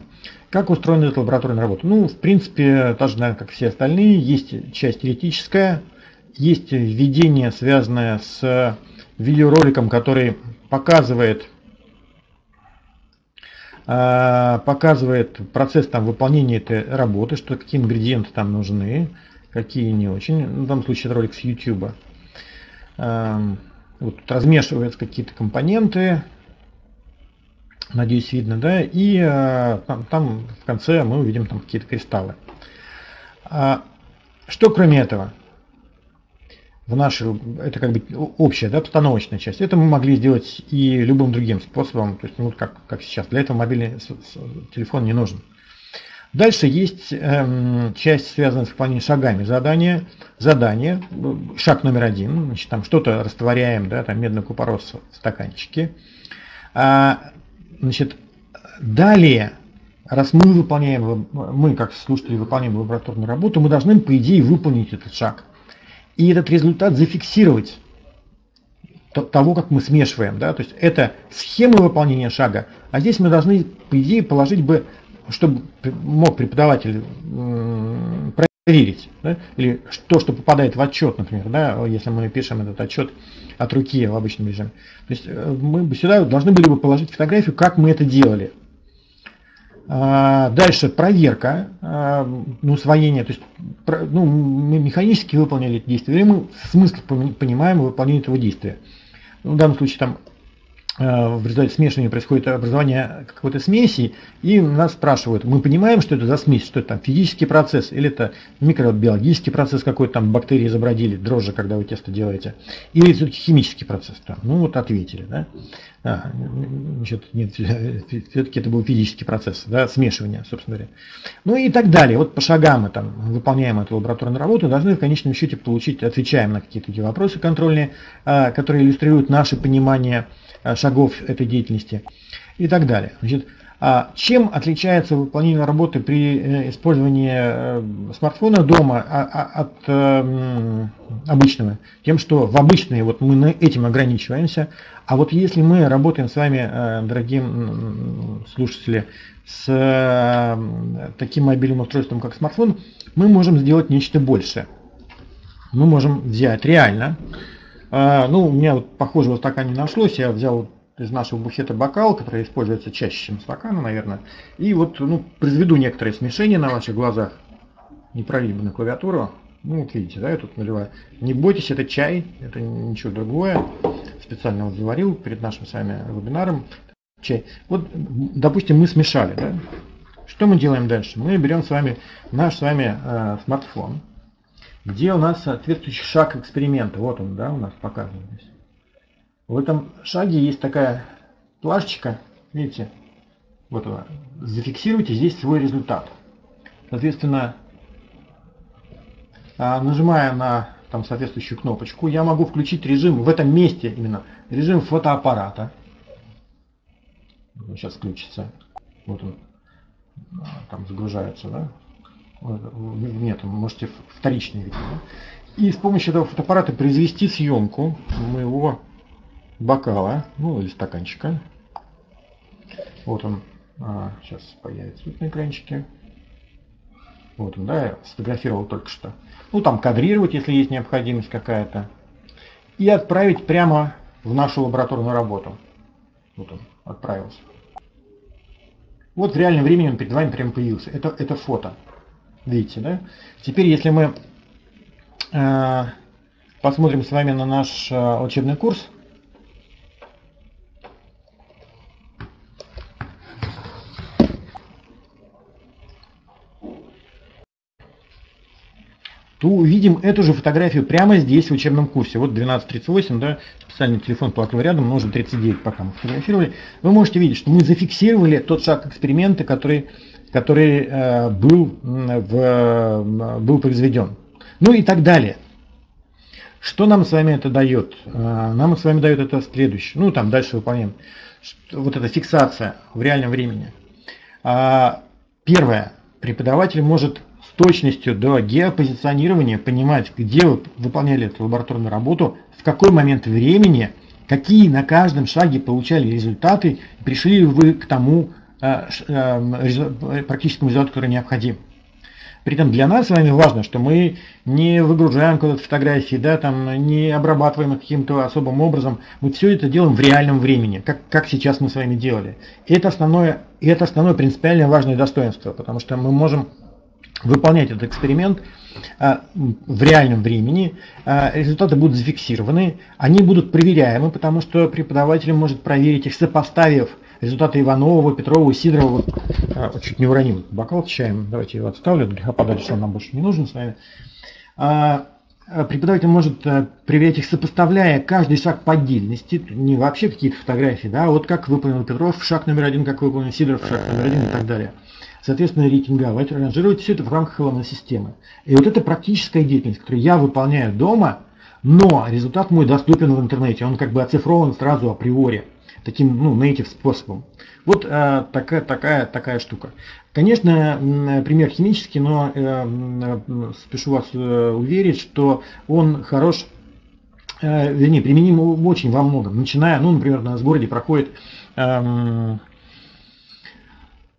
Как устроена эта лабораторная работа? Ну, в принципе, та же, наверное, как все остальные. Есть часть теоретическая, есть введение, связанное с видеороликом, который показывает э, показывает процесс там, выполнения этой работы, что какие ингредиенты там нужны, какие не очень. В данном случае это ролик с YouTube. Вот тут размешиваются какие-то компоненты. Надеюсь, видно, да, и э, там, там в конце мы увидим там какие-то кристаллы. А, что кроме этого? В нашу, это как бы общая, да, постановочная часть. Это мы могли сделать и любым другим способом, то есть, ну, как, как сейчас. Для этого мобильный телефон не нужен. Дальше есть эм, часть, связанная с выполнением шагами задания. Задание, шаг номер один, значит, там что-то растворяем, да, там медный купорос в стаканчике. А, значит, далее, раз мы выполняем, мы как слушатели выполняем лабораторную работу, мы должны, по идее, выполнить этот шаг. И этот результат зафиксировать того, как мы смешиваем. Да? То есть это схема выполнения шага, а здесь мы должны, по идее, положить бы чтобы мог преподаватель проверить, да, или то, что попадает в отчет, например, да, если мы пишем этот отчет от руки в обычном режиме. То есть э, мы сюда должны были бы положить фотографию, как мы это делали. А, дальше проверка, а, ну, усвоение, то есть ну, мы механически выполнили это действие, или мы смысл понимаем выполнение этого действия. Ну, в данном случае там в результате смешивания происходит образование какой-то смеси, и нас спрашивают, мы понимаем, что это за смесь, что это там физический процесс, или это микробиологический процесс какой-то, там бактерии изобродили, дрожжи, когда вы тесто делаете, или все-таки химический процесс. Там. Ну вот ответили, да. А, значит, нет, все-таки это был физический процесс, да, смешивания, собственно говоря. Ну и так далее. Вот по шагам мы там выполняем эту лабораторную работу, должны в конечном счете получить, отвечаем на какие-то такие вопросы контрольные, а, которые иллюстрируют наше понимание Э, шагов этой деятельности и так далее. Значит, а чем отличается выполнение работы при э, использовании э, смартфона дома а, а, от обычного? Тем, что в обычные вот мы этим ограничиваемся, а вот если мы работаем с вами, дорогие слушатели, с таким мобильным устройством, как смартфон, мы можем сделать нечто большее. Мы можем взять реально ну, у меня вот похожего стакана не нашлось, я взял из нашего буфета бокал, который используется чаще, чем стаканы, наверное. И вот ну, произведу некоторые смешения на ваших глазах. Не пролить бы на клавиатуру. Ну, вот видите, да, я тут наливаю. Не бойтесь, это чай, это ничего другое. Специально вот заварил перед нашим с вами вебинаром чай. Вот, допустим, мы смешали, да. Что мы делаем дальше? Мы берем с вами наш с вами э, смартфон где у нас соответствующий шаг эксперимента. Вот он, да, у нас показан здесь. В этом шаге есть такая плашечка, видите, вот она. Зафиксируйте здесь свой результат. Соответственно, а, нажимая на там соответствующую кнопочку, я могу включить режим в этом месте именно, режим фотоаппарата. Сейчас включится. Вот он а, там загружается, да? Нет, можете вторичный видеть. Да? И с помощью этого фотоаппарата произвести съемку моего бокала, ну или стаканчика. Вот он, а, сейчас появится на экранчике. Вот он, да, я сфотографировал только что. Ну там кадрировать, если есть необходимость какая-то. И отправить прямо в нашу лабораторную работу. Вот он, отправился. Вот в реальном времени он перед вами прямо появился. Это, это фото. Видите, да? Теперь, если мы э, посмотрим с вами на наш э, учебный курс, то увидим эту же фотографию прямо здесь, в учебном курсе. Вот 12.38, да, специальный телефон плакал рядом, нужно 39, пока мы фотографировали. Вы можете видеть, что мы зафиксировали тот шаг эксперимента, который который э, был, в, был произведен. Ну и так далее. Что нам с вами это дает? Э, нам с вами дает это следующее. Ну, там дальше выполняем. Вот эта фиксация в реальном времени. А, первое. Преподаватель может с точностью до геопозиционирования понимать, где вы выполняли эту лабораторную работу, в какой момент времени, какие на каждом шаге получали результаты, пришли ли вы к тому практическому результату, который необходим. При этом для нас с вами важно, что мы не выгружаем куда-то фотографии, да, там, не обрабатываем их каким-то особым образом. Мы все это делаем в реальном времени, как, как сейчас мы с вами делали. И это основное, и это основное принципиально важное достоинство, потому что мы можем выполнять этот эксперимент а, в реальном времени, а, результаты будут зафиксированы, они будут проверяемы, потому что преподаватель может проверить их, сопоставив результаты Иванова, Петрова, Сидорова, а, чуть не уронил бокал с чаем, давайте его отставлю, греха подальше, он нам больше не нужен с вами. А, а, преподаватель может а, проверять их, сопоставляя каждый шаг по отдельности, не вообще какие-то фотографии, да, а вот как выполнил Петров шаг номер один, как выполнил Сидоров шаг номер один и так далее. Соответственно, рейтинговать, ранжировать все это в рамках головной системы. И вот это практическая деятельность, которую я выполняю дома, но результат мой доступен в интернете, он как бы оцифрован сразу априори таким ну, native способом. Вот э, такая, такая, такая штука. Конечно, пример химический, но э, спешу вас э, уверить, что он хорош, э, вернее, применим очень во многом. Начиная, ну, например, в городе проходят э,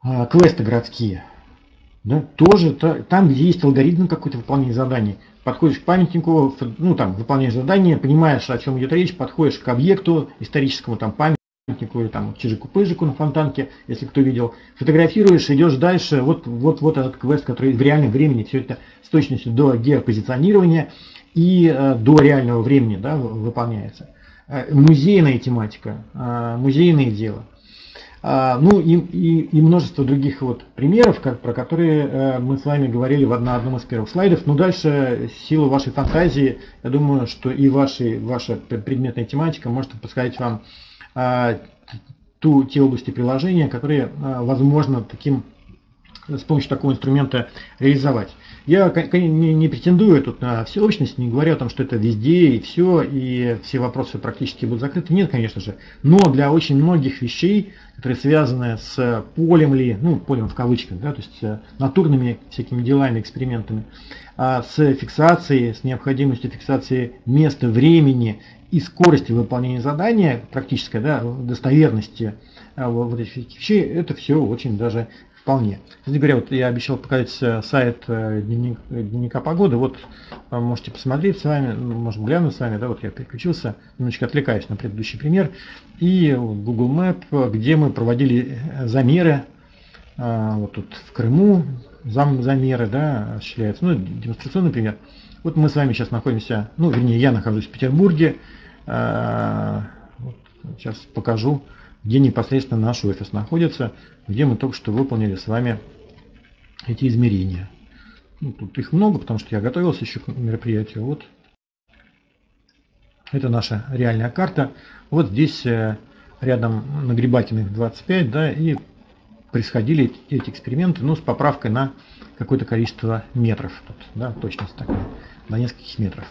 э, квесты городские. Да, тоже то, там, где есть алгоритм какой-то выполнения заданий. Подходишь к памятнику, ну там выполняешь задание, понимаешь, о чем идет речь, подходишь к объекту историческому, там память памятнику там чижику-пыжику на фонтанке, если кто видел, фотографируешь, идешь дальше, вот, вот, вот этот квест, который в реальном времени все это с точностью до геопозиционирования и э, до реального времени да, выполняется. Э, музейная тематика, э, музейное дело. Э, ну и, и, и множество других вот примеров, как, про которые э, мы с вами говорили в на одном из первых слайдов. Но дальше силу вашей фантазии, я думаю, что и ваши, ваша предметная тематика может подсказать вам ту, те области приложения, которые а, возможно таким с помощью такого инструмента реализовать. Я не, не претендую тут на всеобщность, не говорю о том, что это везде и все, и все вопросы практически будут закрыты. Нет, конечно же. Но для очень многих вещей, которые связаны с полем ли, ну, полем в кавычках, да, то есть э, натурными всякими делами, экспериментами, а с фиксацией, с необходимостью фиксации места, времени и скорости выполнения задания, практической да, достоверности а, вот этих вещей, это все очень даже вполне. Кстати говоря, вот я обещал показать э, сайт э, дневник, дневника погоды, вот можете посмотреть с вами, ну, можем глянуть с вами, да, вот я переключился, немножечко отвлекаюсь на предыдущий пример, и Google Map, где мы проводили э, замеры, а, вот тут в Крыму, зам, замеры, да, осуществляются, ну, демонстрационный пример. Вот мы с вами сейчас находимся, ну, вернее, я нахожусь в Петербурге, вот, сейчас покажу, где непосредственно наш офис находится, где мы только что выполнили с вами эти измерения. Ну, тут их много, потому что я готовился еще к мероприятию. Вот это наша реальная карта. Вот здесь э, рядом нагребательных 25, да, и происходили эти эксперименты, ну, с поправкой на какое-то количество метров. Тут, да, точность такая, на нескольких метров.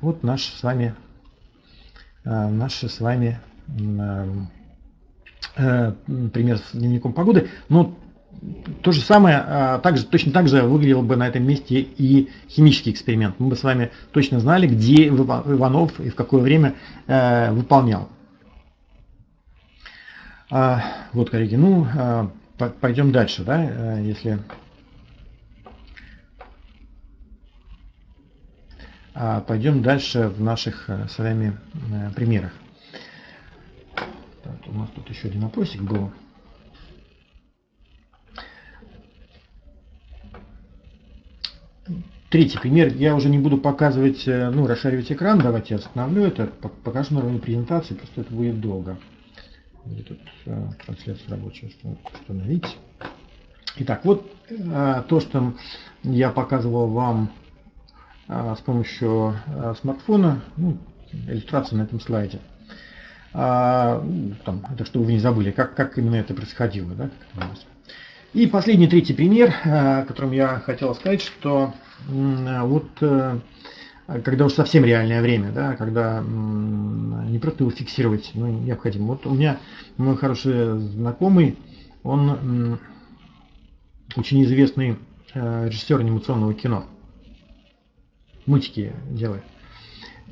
Вот наш с вами наши с вами э, пример с дневником погоды. Но то же самое, также, точно так же выглядел бы на этом месте и химический эксперимент. Мы бы с вами точно знали, где Иванов и в какое время выполнял. Вот, коллеги, ну, пойдем дальше, да, если пойдем дальше в наших э, с вами э, примерах. Так, у нас тут еще один вопросик был. Третий пример. Я уже не буду показывать, э, ну, расшаривать экран. Давайте я остановлю это. Покажу на уровне презентации, просто это будет долго. Где тут трансляцию рабочую установить. Итак, вот то, что я показывал вам а, с помощью а, смартфона, ну, иллюстрация на этом слайде. А, ну, там, это чтобы вы не забыли, как, как именно это происходило. Да? И последний, третий пример, о котором я хотел сказать, что вот э, когда уж совсем реальное время, да, когда не просто его фиксировать ну, необходимо. Вот у меня мой хороший знакомый, он очень известный э, режиссер анимационного кино мультики делает.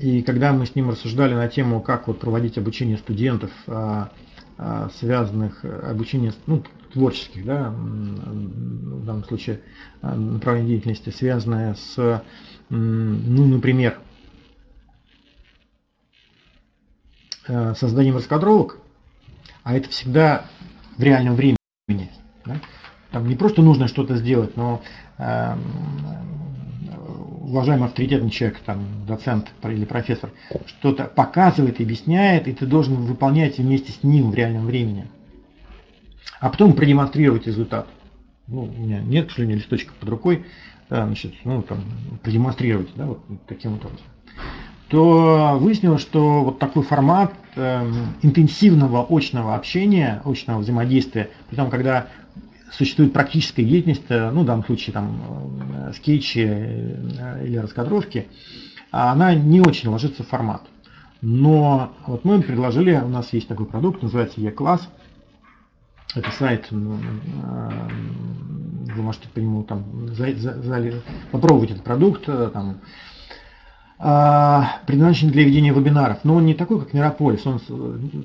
И когда мы с ним рассуждали на тему, как вот проводить обучение студентов, а, а, связанных обучение ну, творческих, да, в данном случае а, направление деятельности, связанное с, ну, например, созданием раскадровок, а это всегда в реальном времени. Да? Там не просто нужно что-то сделать, но уважаемый авторитетный человек, там, доцент или профессор, что-то показывает, объясняет, и ты должен выполнять вместе с ним в реальном времени. а потом продемонстрировать результат. Ну, у меня нет, к сожалению, листочка под рукой, да, значит, ну, там, продемонстрировать, да, вот таким вот образом то выяснилось, что вот такой формат э, интенсивного очного общения, очного взаимодействия, при том, когда существует практическая деятельность, э, ну, в данном случае там э, скетчи э, или раскадровки, она не очень ложится в формат. Но вот мы предложили, у нас есть такой продукт, называется E-класс. Это сайт, вы можете по нему там за, за, за, попробовать этот продукт, там предназначен для ведения вебинаров, но он не такой, как Мирополис, он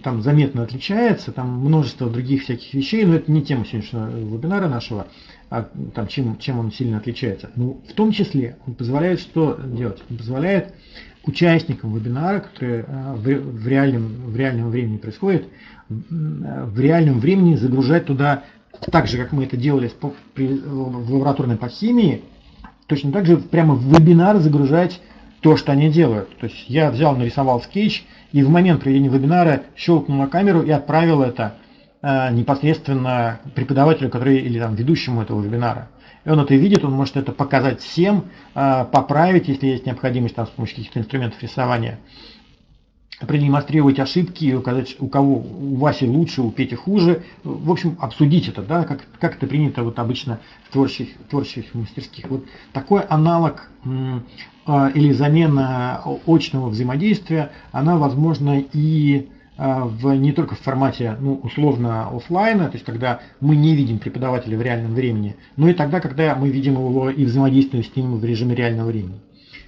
там заметно отличается, там множество других всяких вещей, но это не тема сегодняшнего вебинара нашего, а там, чем, чем он сильно отличается. Ну, в том числе он позволяет что делать? Он позволяет участникам вебинара, которые а, в, в, реальном, в реальном времени происходят, в реальном времени загружать туда, так же, как мы это делали в лабораторной подхимии, точно так же прямо в вебинар загружать то, что они делают. То есть я взял, нарисовал скетч и в момент проведения вебинара щелкнул на камеру и отправил это э, непосредственно преподавателю, который или там ведущему этого вебинара. И он это видит, он может это показать всем, э, поправить, если есть необходимость там, с помощью каких-то инструментов рисования продемонстрировать ошибки, указать, у кого у Васи лучше, у Пети хуже. В общем, обсудить это, да, как, как это принято вот обычно в творческих, творческих мастерских. Вот такой аналог или замена очного взаимодействия, она возможна и а, в, не только в формате ну, условно офлайна, то есть когда мы не видим преподавателя в реальном времени, но и тогда, когда мы видим его и взаимодействуем с ним в режиме реального времени.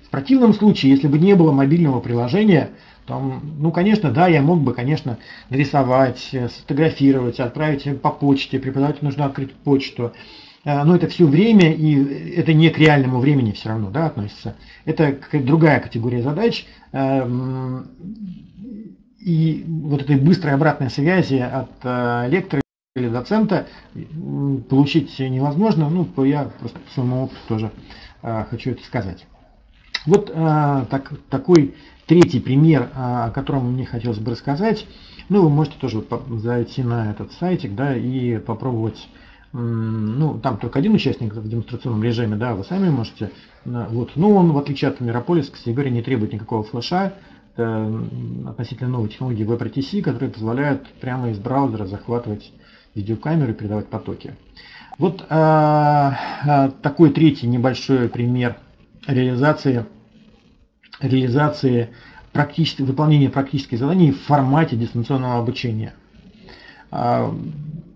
В противном случае, если бы не было мобильного приложения, там, ну, конечно, да, я мог бы, конечно, нарисовать, сфотографировать, отправить по почте, преподавателю нужно открыть почту. Э, но это все время, и это не к реальному времени все равно да, относится. Это какая-то другая категория задач. Эм, и вот этой быстрой обратной связи от э, лектора или доцента получить невозможно. Ну, я просто по своему опыту тоже хочу это сказать. Вот так, такой Третий пример, о котором мне хотелось бы рассказать, ну, вы можете тоже зайти на этот сайтик, да, и попробовать, ну, там только один участник в демонстрационном режиме, да, вы сами можете, вот, ну, он, в отличие от Мирополиса, кстати говоря, не требует никакого флеша, это относительно новой технологии WebRTC, которая позволяет прямо из браузера захватывать видеокамеру и передавать потоки. Вот а, а, такой третий небольшой пример реализации реализации практически, выполнения практических заданий в формате дистанционного обучения.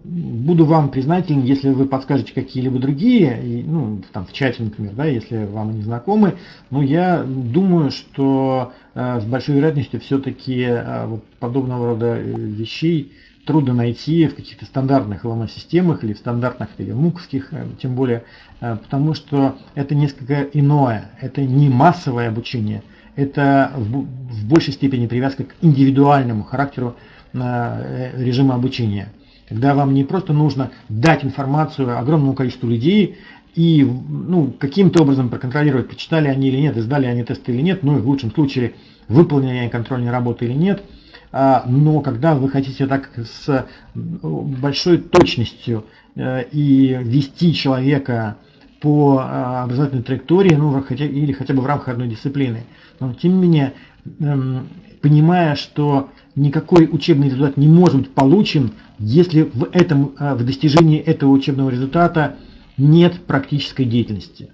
Буду вам признателен, если вы подскажете какие-либо другие, ну, там, в чате, например, да, если вам они знакомы, но я думаю, что э, с большой вероятностью все-таки э, вот подобного рода вещей трудно найти в каких-то стандартных LMS-системах или в стандартных или муковских, э, тем более, э, потому что это несколько иное, это не массовое обучение, это в большей степени привязка к индивидуальному характеру э, режима обучения. Когда вам не просто нужно дать информацию огромному количеству людей и ну, каким-то образом проконтролировать, прочитали они или нет, издали они тесты или нет, ну и в лучшем случае выполнили они контрольные работы или нет – а, но когда вы хотите так с большой точностью э, и вести человека по а, образовательной траектории, ну, или хотя бы в рамках одной дисциплины, но тем не менее, эм, понимая, что никакой учебный результат не может быть получен, если в, этом, э, в достижении этого учебного результата нет практической деятельности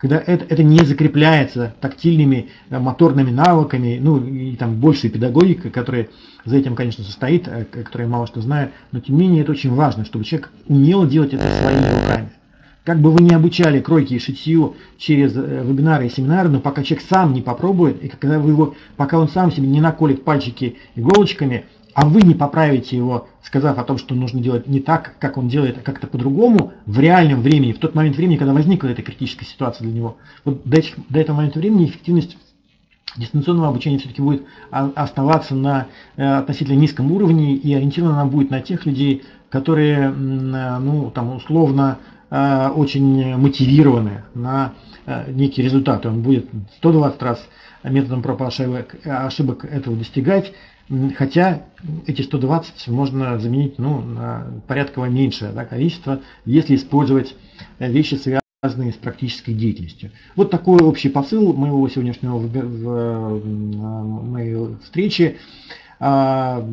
когда это, это не закрепляется тактильными э, моторными навыками, ну и там большей педагогикой, которая за этим, конечно, состоит, э, которая мало что знает, но тем не менее это очень важно, чтобы человек умел делать это своими руками. Как бы вы ни обучали кройке и шитью через э, вебинары и семинары, но пока человек сам не попробует, и когда вы его, пока он сам себе не наколет пальчики иголочками, а вы не поправите его, сказав о том, что нужно делать не так, как он делает, а как-то по-другому, в реальном времени, в тот момент времени, когда возникла эта критическая ситуация для него, вот до, этих, до этого момента времени эффективность дистанционного обучения все-таки будет оставаться на э, относительно низком уровне и ориентирована будет на тех людей, которые, ну, там, условно, э, очень мотивированы на э, некие результаты. Он будет 120 раз методом проб ошибок, ошибок этого достигать, хотя эти 120 можно заменить ну, на порядково меньшее да, количество, если использовать вещи, связанные с практической деятельностью. Вот такой общий посыл моего сегодняшнего моей встречи. А,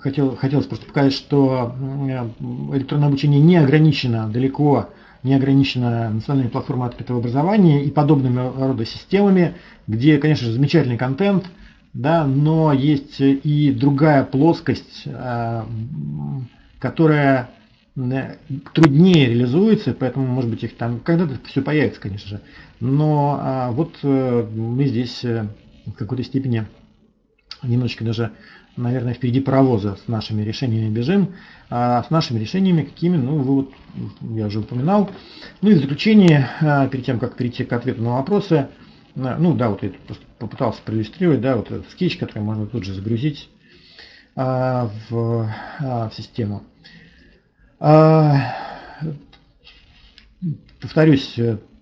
хотел, хотелось просто показать, что электронное обучение не ограничено далеко, не ограничено национальной платформой открытого образования и подобными рода системами, где, конечно же, замечательный контент, да, но есть и другая плоскость, а, которая труднее реализуется, поэтому, может быть, их там когда-то все появится, конечно же. Но а, вот э, мы здесь э, в какой-то степени немножечко даже, наверное, впереди паровоза с нашими решениями бежим. А с нашими решениями какими, ну, вы вот, я уже упоминал. Ну и в заключение, а, перед тем, как перейти к ответу на вопросы, ну да, вот я просто попытался проиллюстрировать, да, вот этот скетч, который можно тут же загрузить а, в, а, в систему. А, повторюсь,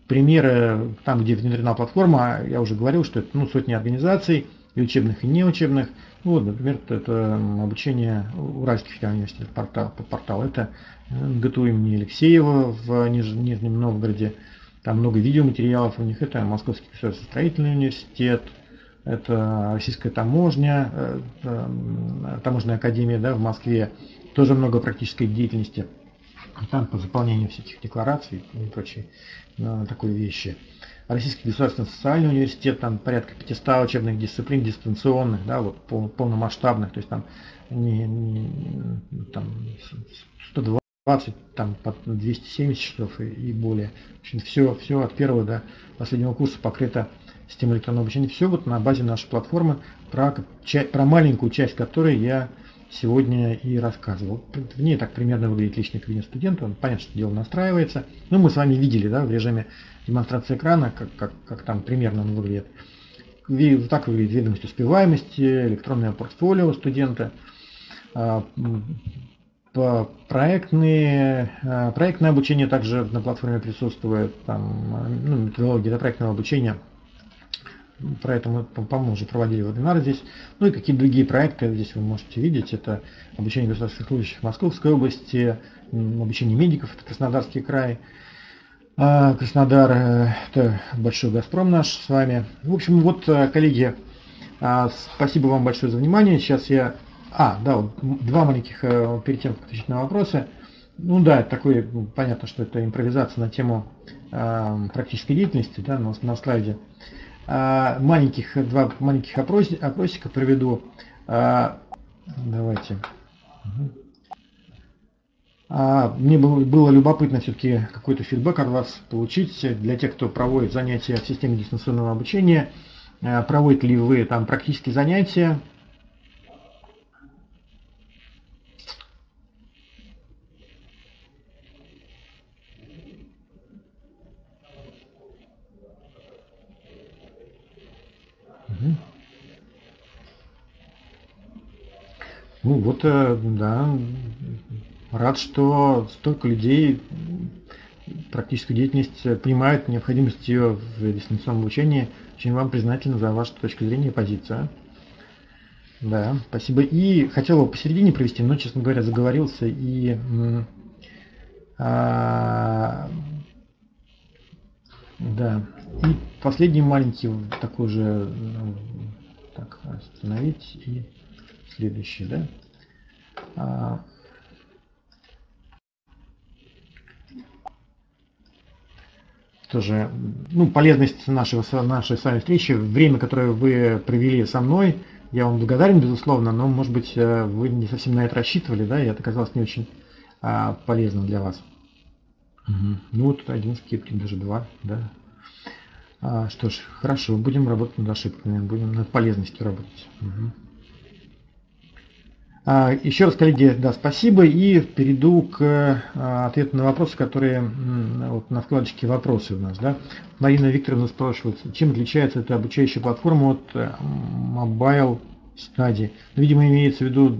примеры там, где внедрена платформа, я уже говорил, что это ну, сотни организаций, и учебных, и неучебных. Ну, вот, например, это обучение Уральский федеральный университет портал, по порталу. Это ГТУ имени Алексеева в Ниж, Нижнем Новгороде. Там много видеоматериалов у них. Это Московский государственный строительный университет, это Российская таможня, э, э, таможенная академия да, в Москве. Тоже много практической деятельности. Там по заполнению всяких деклараций и прочие э, такой вещи. Российский государственный социальный университет, там порядка 500 учебных дисциплин дистанционных, да, вот полномасштабных, то есть там не, не там 120, там под 270 часов и, и более. В общем, все, все от первого до последнего курса покрыто системой электронного обучения. Все вот на базе нашей платформы, про, про маленькую часть которой я сегодня и рассказывал. В ней так примерно выглядит личный кабинет студента. Он, понятно, что дело настраивается. Ну, мы с вами видели, да, в режиме демонстрации экрана, как, как, как там примерно он выглядит. Так выглядит ведомость успеваемости, электронное портфолио студента, а, проектные, а, проектное обучение также на платформе присутствует, там, ну, методология проектного обучения – про это мы, по-моему, уже проводили вебинар здесь. Ну и какие другие проекты здесь вы можете видеть. Это обучение государственных служащих Московской области, обучение медиков, это Краснодарский край. А, Краснодар, э, это большой Газпром наш с вами. В общем, вот, э, коллеги, а, спасибо вам большое за внимание. Сейчас я... А, да, вот два маленьких, э, перед тем, как отвечать на вопросы. Ну да, такой, ну, понятно, что это импровизация на тему практической деятельности да, на, на слайде. А, маленьких, два маленьких опросика проведу. А, давайте. А, мне было любопытно все-таки какой-то фидбэк от вас получить для тех, кто проводит занятия в системе дистанционного обучения. Проводите ли вы там практические занятия? Ну вот, э, да, рад, что столько людей практическую деятельность понимают необходимость ее в дистанционном обучении. Очень вам признательна за вашу точку зрения и позицию. Да, спасибо. И хотел бы посередине провести, но, честно говоря, заговорился и а, да. И последний маленький такой же ну, так остановить и следующий, да? А, тоже ну, полезность нашего, нашей с вами встречи, время, которое вы провели со мной, я вам благодарен, безусловно, но, может быть, э, вы не совсем на это рассчитывали, да, и это оказалось не очень а, полезным для вас. Угу. Ну, вот один скептик, даже два, да. А, что ж, хорошо, будем работать над ошибками, будем над полезностью работать. Угу. А, еще раз, коллеги, да, спасибо. И перейду к а, ответу на вопросы, которые вот на вкладочке «Вопросы» у нас. Да. Марина Викторовна спрашивает, чем отличается эта обучающая платформа от э, Mobile Study? Ну, видимо, имеется в виду,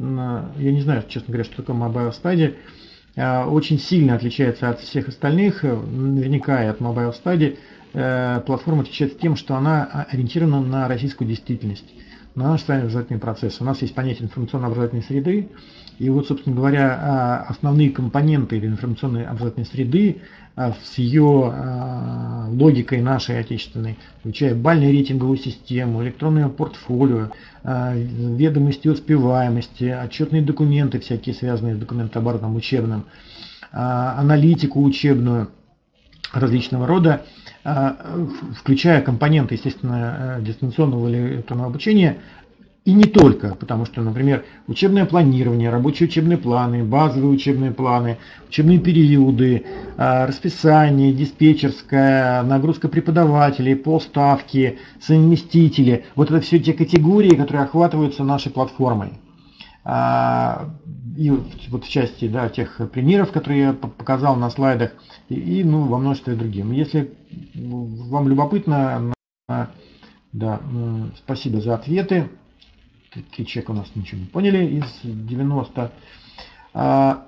я не знаю, честно говоря, что такое Mobile Study. очень сильно отличается от всех остальных, наверняка и от Mobile Study. Платформа отличается тем, что она ориентирована на российскую действительность, на образовательный процесс. У нас есть понятие информационно-образовательной среды, и вот, собственно говоря, а, основные компоненты информационной образовательной среды а, с ее а, логикой нашей отечественной, включая бальную рейтинговую систему, электронное портфолио, ведомости успеваемости, отчетные документы всякие, связанные с документооборотом учебным, аналитику учебную различного рода, включая компоненты, естественно, дистанционного или электронного обучения, и не только, потому что, например, учебное планирование, рабочие учебные планы, базовые учебные планы, учебные периоды, а, расписание, диспетчерская, нагрузка преподавателей, полставки, совместители. Вот это все те категории, которые охватываются нашей платформой. А, и вот в части да, тех примеров, которые я показал на слайдах, и, и ну, во множестве других. Если вам любопытно, да, спасибо за ответы три человека у нас ничего не поняли из 90. А,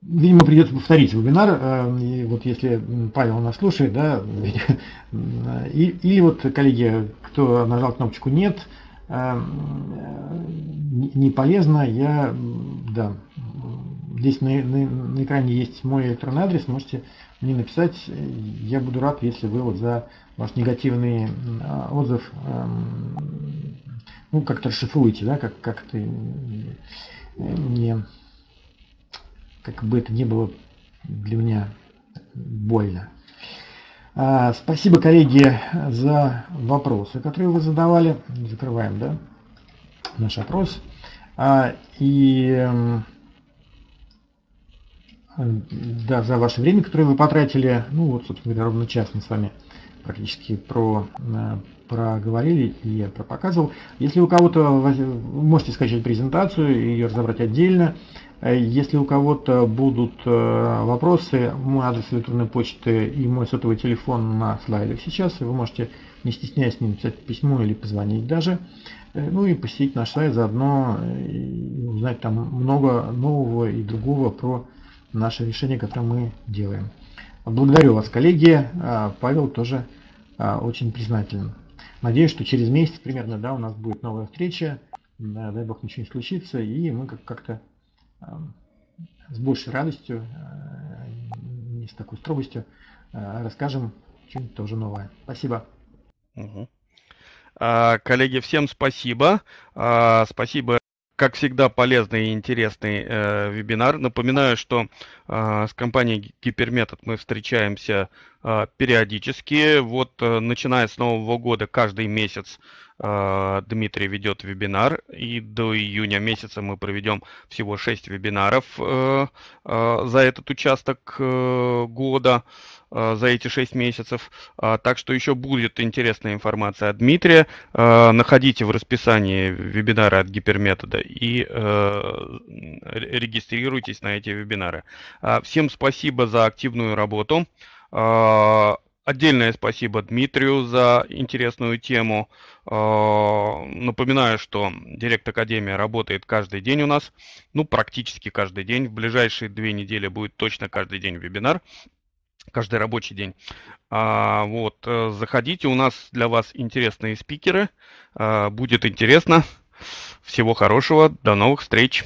видимо, придется повторить вебинар. А, и вот если Павел нас слушает, да, и, или вот, коллеги, кто нажал кнопочку «Нет», не полезно, я, да, здесь на, на, на экране есть мой электронный адрес, можете мне написать. Я буду рад, если вы вот за ваш негативный отзыв ну, как-то расшифруете, да, как, как это не, как бы это не было для меня больно. А, спасибо, коллеги, за вопросы, которые вы задавали. Закрываем, да, наш опрос. А, и да, за ваше время, которое вы потратили. Ну вот, собственно говоря, ровно час мы с вами практически про, э, проговорили и я показывал. Если у кого-то, можете скачать презентацию и ее разобрать отдельно. Э, если у кого-то будут э, вопросы, мой адрес электронной почты и мой сотовый телефон на слайдах сейчас, вы можете, не стесняясь, мне написать письмо или позвонить даже. Ну и посетить наш сайт заодно и узнать там много нового и другого про наше решение, которое мы делаем. Благодарю вас, коллеги. Павел тоже очень признателен. Надеюсь, что через месяц примерно да, у нас будет новая встреча. Дай бог ничего не случится. И мы как-то с большей радостью, не с такой строгостью, расскажем что-нибудь тоже новое. Спасибо. Угу. Коллеги, всем спасибо. Спасибо как всегда, полезный и интересный э, вебинар. Напоминаю, что э, с компанией Гиперметод мы встречаемся э, периодически. Вот э, начиная с Нового года каждый месяц э, Дмитрий ведет вебинар, и до июня месяца мы проведем всего 6 вебинаров э, э, за этот участок э, года. Э, за эти 6 месяцев. А, так что еще будет интересная информация от Дмитрия. А, находите в расписании вебинары от гиперметода и регистрируйтесь на эти вебинары. А, всем спасибо за активную работу. Отдельное спасибо Дмитрию за интересную тему. Напоминаю, что Директ Академия работает каждый день у нас, ну практически каждый день. В ближайшие две недели будет точно каждый день вебинар каждый рабочий день. А, вот, э, заходите, у нас для вас интересные спикеры. А, будет интересно. Всего хорошего, до новых встреч.